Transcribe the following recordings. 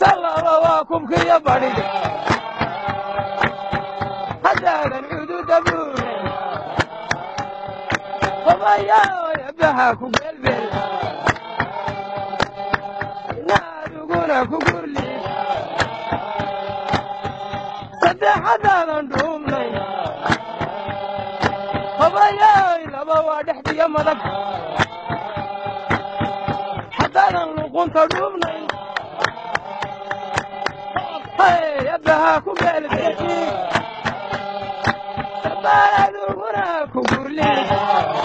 sallaba waa kubkiyo badhig دار العدود وضيا ويبهاكم بالبيت نار قولك قول لي. صدح دار ندوم لي. وضيا لما وادح بيا ملك حضر نقول تدوم لي. هاي يبهاكم بالبيت ku gurli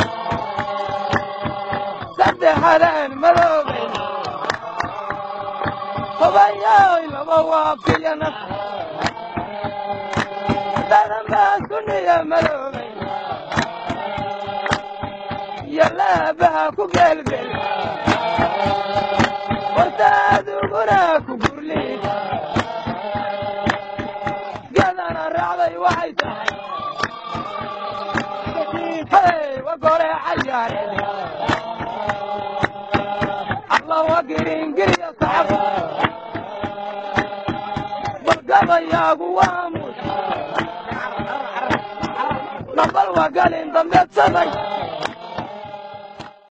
saddexadaan madoobay babayoy laba waa kiyana haddaadan baas ku niya madoobay yalla abbaha ku gelbel hortaaduguna ku gurli gadana raacday waxay tahay hey wa gole cayaare alla wa giringiriya sacab bal gabayaagu waa mus nabal wa galin dambeedsaday